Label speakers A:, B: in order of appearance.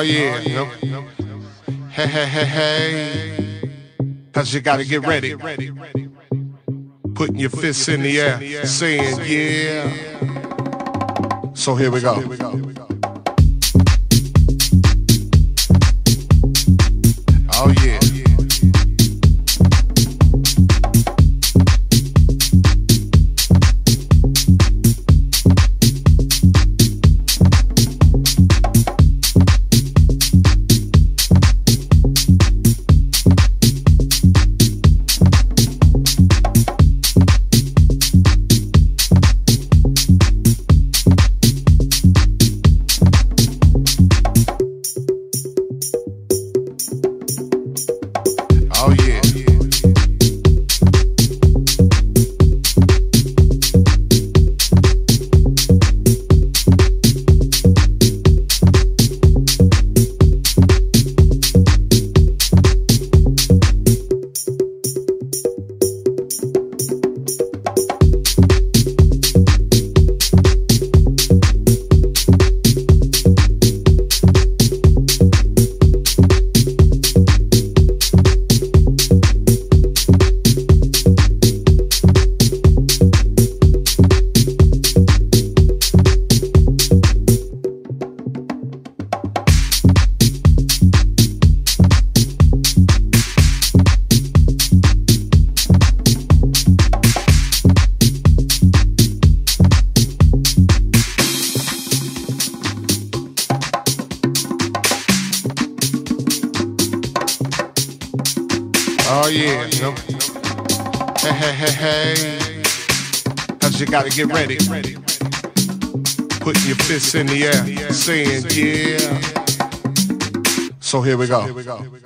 A: Oh yeah. Oh, nope. Hey hey hey hey. Cause you gotta get ready. Putting your fists in the air, saying yeah. So here we go. Oh yeah. Get ready. Putting your fists in the air, saying yeah. So here we go.